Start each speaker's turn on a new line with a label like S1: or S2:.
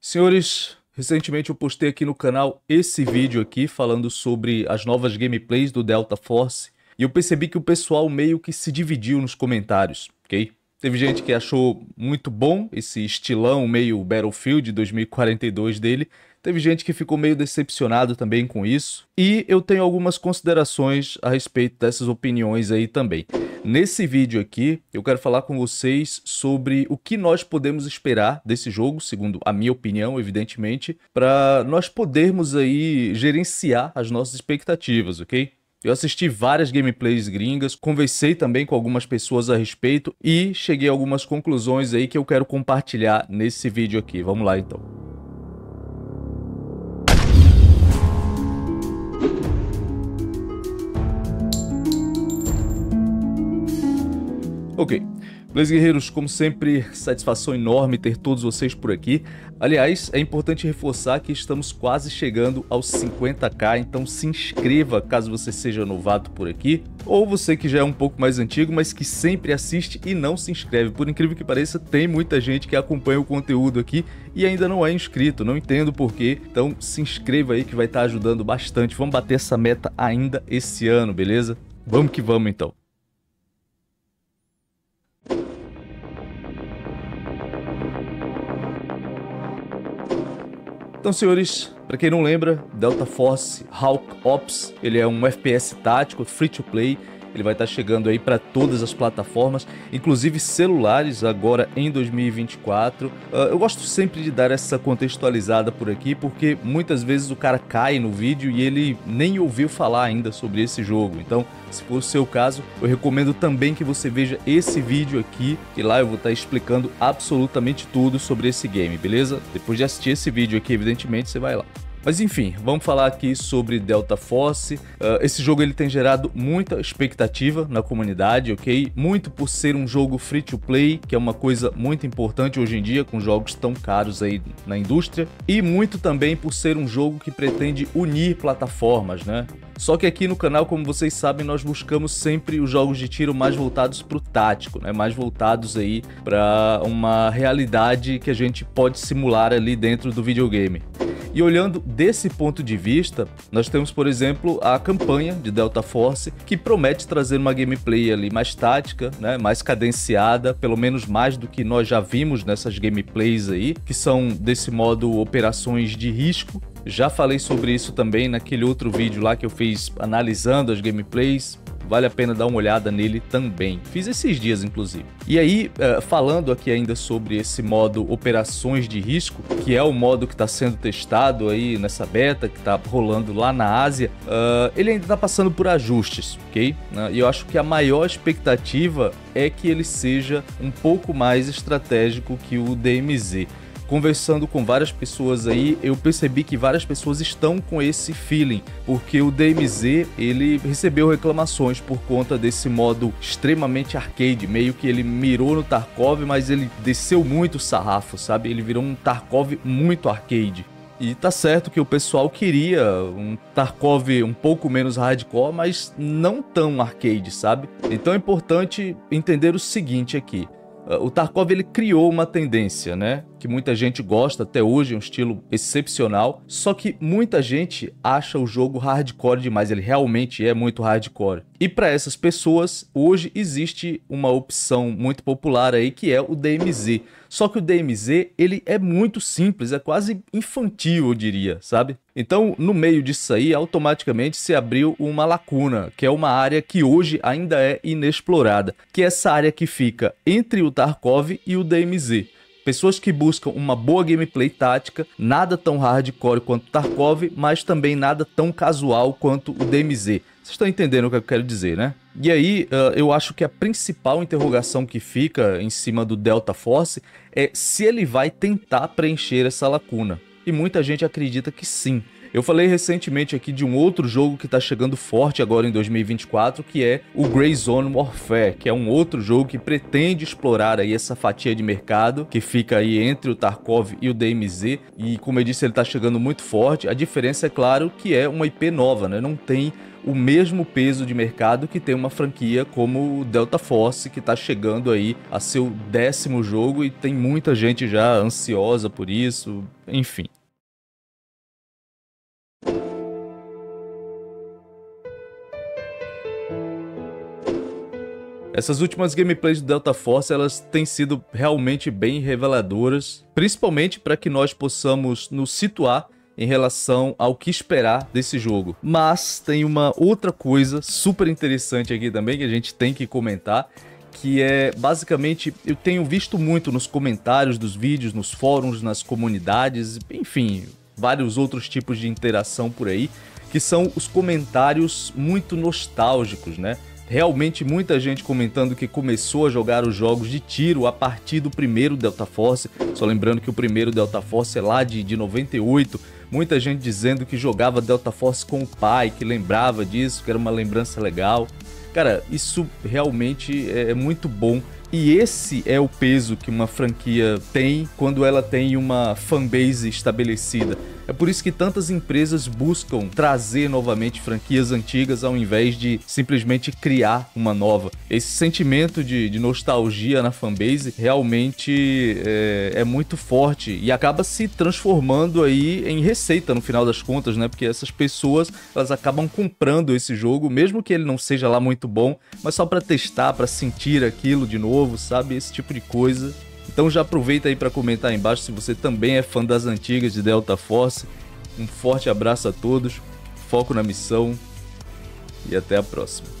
S1: Senhores, recentemente eu postei aqui no canal esse vídeo aqui falando sobre as novas gameplays do Delta Force e eu percebi que o pessoal meio que se dividiu nos comentários, ok? Teve gente que achou muito bom esse estilão meio Battlefield 2042 dele. Teve gente que ficou meio decepcionado também com isso. E eu tenho algumas considerações a respeito dessas opiniões aí também. Nesse vídeo aqui, eu quero falar com vocês sobre o que nós podemos esperar desse jogo, segundo a minha opinião, evidentemente, para nós podermos aí gerenciar as nossas expectativas, ok? Eu assisti várias gameplays gringas, conversei também com algumas pessoas a respeito e cheguei a algumas conclusões aí que eu quero compartilhar nesse vídeo aqui. Vamos lá então. Ok, Beleza, guerreiros? Como sempre, satisfação enorme ter todos vocês por aqui. Aliás, é importante reforçar que estamos quase chegando aos 50k, então se inscreva caso você seja novato por aqui, ou você que já é um pouco mais antigo, mas que sempre assiste e não se inscreve. Por incrível que pareça, tem muita gente que acompanha o conteúdo aqui e ainda não é inscrito, não entendo porquê. Então se inscreva aí que vai estar ajudando bastante. Vamos bater essa meta ainda esse ano, beleza? Vamos que vamos então. Então, senhores, para quem não lembra, Delta Force Hawk Ops, ele é um FPS tático, free to play, ele vai estar chegando aí para todas as plataformas, inclusive celulares, agora em 2024. Uh, ah, eu gosto sempre de dar essa contextualizada por aqui, porque muitas vezes o cara cai no vídeo e ele nem ouviu falar ainda sobre esse jogo. Então, se for o seu caso, eu recomendo também que você veja esse vídeo aqui, que lá eu vou estar explicando absolutamente tudo sobre esse game, beleza? Depois de assistir esse vídeo aqui, evidentemente, você vai lá. Mas enfim, vamos falar aqui sobre Delta Force. Uh, esse jogo ele tem gerado muita expectativa na comunidade, ok? Muito por ser um jogo free to play, que é uma coisa muito importante hoje em dia com jogos tão caros aí na indústria, e muito também por ser um jogo que pretende unir plataformas, né? Só que aqui no canal, como vocês sabem, nós buscamos sempre os jogos de tiro mais voltados para o tático, né? mais voltados aí para uma realidade que a gente pode simular ali dentro do videogame. E olhando desse ponto de vista, nós temos, por exemplo, a campanha de Delta Force, que promete trazer uma gameplay ali mais tática, né, mais cadenciada, pelo menos mais do que nós já vimos nessas gameplays aí, que são desse modo operações de risco, já falei sobre isso também naquele outro vídeo lá que eu fiz analisando as gameplays vale a pena dar uma olhada nele também. Fiz esses dias, inclusive. E aí, uh, falando aqui ainda sobre esse modo operações de risco, que é o modo que está sendo testado aí nessa beta, que está rolando lá na Ásia, uh, ele ainda está passando por ajustes, ok? Uh, e eu acho que a maior expectativa é que ele seja um pouco mais estratégico que o DMZ conversando com várias pessoas aí, eu percebi que várias pessoas estão com esse feeling, porque o DMZ ele recebeu reclamações por conta desse modo extremamente arcade, meio que ele mirou no Tarkov, mas ele desceu muito o sarrafo, sabe? Ele virou um Tarkov muito arcade. E tá certo que o pessoal queria um Tarkov um pouco menos hardcore, mas não tão arcade, sabe? Então é importante entender o seguinte aqui. Ah, o Tarkov ele criou uma tendência, né? Que muita gente gosta até hoje, é um estilo excepcional. Só que muita gente acha o jogo hardcore demais. Ele realmente é muito hardcore. E para essas pessoas, hoje existe uma opção muito popular aí que é o DMZ. Só que o DMZ, ele é muito simples, é quase infantil, eu diria, sabe? Então, no meio disso aí, automaticamente se abriu uma lacuna, que é uma área que hoje ainda é inexplorada, que é essa área que fica entre o Tarkov e o DMZ. Pessoas que buscam uma boa gameplay tática, nada tão hardcore quanto Tarkov, mas também nada tão casual quanto o DMZ. Vocês estão entendendo o que eu quero dizer, né? E aí, uh, eu acho que a principal interrogação que fica em cima do Delta Force é se ele vai tentar preencher essa lacuna. E muita gente acredita que sim. Eu falei recentemente aqui de um outro jogo que está chegando forte agora em 2024, que é o Grey Zone Warfare, que é um outro jogo que pretende explorar aí essa fatia de mercado que fica aí entre o Tarkov e o DMZ. E como eu disse, ele está chegando muito forte. A diferença é claro que é uma IP nova, né? Não tem o mesmo peso de mercado que tem uma franquia como o Delta Force, que está chegando aí a seu décimo jogo e tem muita gente já ansiosa por isso, enfim. Essas últimas gameplays do Delta Force, elas têm sido realmente bem reveladoras, principalmente para que nós possamos nos situar em relação ao que esperar desse jogo. Mas tem uma outra coisa super interessante aqui também que a gente tem que comentar, que é basicamente eu tenho visto muito nos comentários dos vídeos, nos fóruns, nas comunidades, enfim, vários outros tipos de interação por aí, que são os comentários muito nostálgicos, né? Realmente muita gente comentando que começou a jogar os jogos de tiro a partir do primeiro Delta Force. Só lembrando que o primeiro Delta Force é lá de, de 98. Muita gente dizendo que jogava Delta Force com o pai, que lembrava disso, que era uma lembrança legal. Cara, isso realmente é, é muito bom. E esse é o peso que uma franquia tem quando ela tem uma fanbase estabelecida. É por isso que tantas empresas buscam trazer novamente franquias antigas ao invés de simplesmente criar uma nova. Esse sentimento de, de nostalgia na fanbase realmente é, é, muito forte e acaba se transformando aí em receita no final das contas, né? Porque essas pessoas elas acabam comprando esse jogo, mesmo que ele não seja lá muito bom, mas só para testar, para sentir aquilo de novo, sabe? Esse tipo de coisa. Então já aproveita aí para comentar aí embaixo se você também é fã das antigas de Delta Force. Um forte abraço a todos, foco na missão e até a próxima.